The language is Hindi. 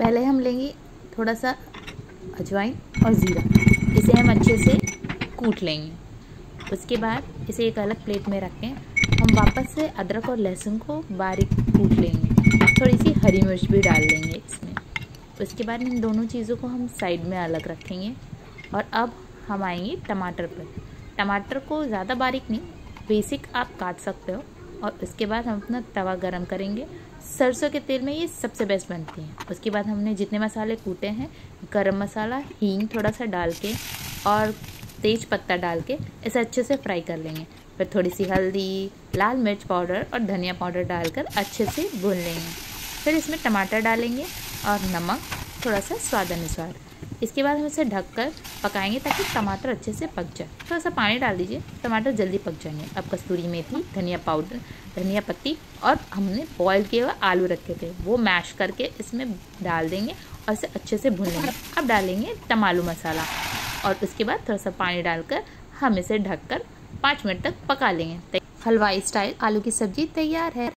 पहले हम लेंगे थोड़ा सा अजवाइन और ज़ीरा। इसे हम अच्छे से कूट लेंगे। उसके बाद इसे एक अलग प्लेट में रखें। हम वापस से अदरक और लहसुन को बारीक कूट लेंगे। थोड़ी सी हरी मिर्च भी डाल लेंगे इसमें। उसके बाद इन दोनों चीज़ों को हम साइड में अलग रखेंगे। और अब हम आएँगे टमाटर पर। टमाटर को ज़्यादा बारीक नहीं, बेसिक आप काट सकते हो। और उसके बाद हम अपना तवा गरम करेंगे। सरसों के तेल में ये सबसे बेस्ट बनती हैं। उसके बाद हमने जितने मसाले कूटे हैं, गरम मसाला, हींग थोड़ा सा डाल के और तेज पत्ता डाल के इसे अच्छे से फ्राई कर लेंगे। फिर थोड़ी सी हल्दी, लाल मिर्च पाउडर और धनिया पाउडर डालकर अच्छे से भून लेंगे। फिर इसमें टमाटर डालेंगे और नमक थोड़ा सा स्वाद अनुसार इसके बाद हम इसे ढककर पकाएँगे ताकि टमाटर अच्छे से पक जाए। थोड़ा सा पानी डाल दीजिए, टमाटर जल्दी पक जाएँगे। अब कस्तूरी मेथी, धनिया पाउडर, धनिया पत्ती और हमने बॉयल किए हुए आलू रखे थे। वो मैश करके इसमें डाल देंगे और इसे अच्छे से भून लेंगे। अब डालेंगे टमालू मसाला और उसके बाद थोड़ा सा पानी डालकर हम इसे ढककर पाँच मिनट तक पका लेंगे। हलवाई स्टाइल आलू की सब्ज़ी तैयार है।